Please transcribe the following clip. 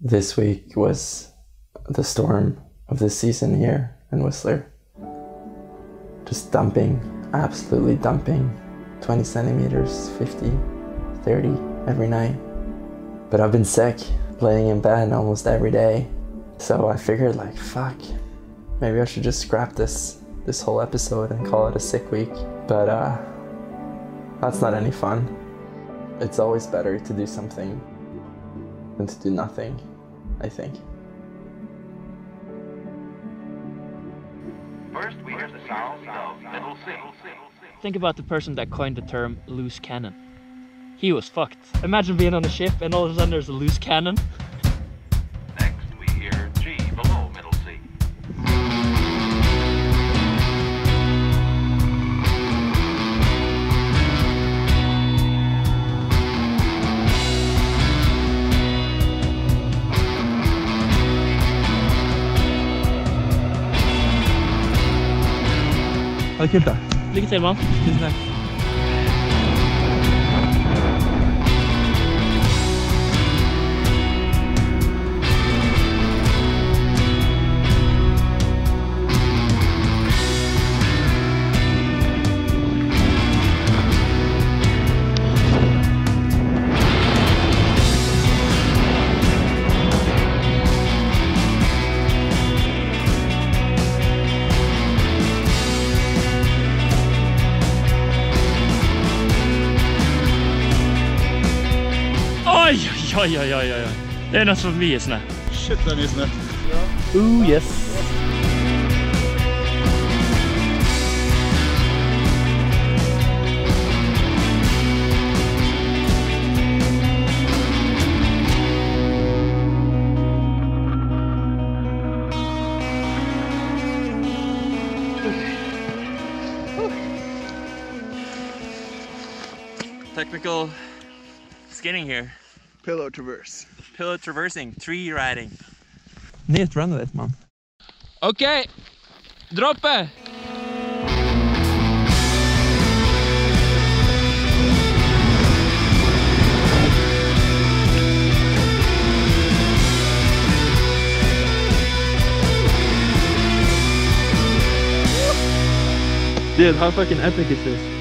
This week was the storm of the season here in Whistler. Just dumping, absolutely dumping. 20 centimeters, 50, 30 every night. But I've been sick, laying in bed almost every day. So I figured like, fuck, maybe I should just scrap this this whole episode and call it a sick week. But uh that's not any fun. It's always better to do something than to do nothing, I think. First, we hear the sound of Middle C. Think about the person that coined the term loose cannon. He was fucked. Imagine being on a ship and all of a sudden there's a loose cannon. Det kult, da. Lykke til, mann. Tusen takk. Oi, oi, oi, oi, oi. Det er nesten for mye snø. Shit, det er mye snø. Ooh, yes. Technical skinning here. Pillow traverse. Pillow traversing, tree riding. Nytt runnet ditt, man. Ok, drop it. Dude, how fucking epic is this?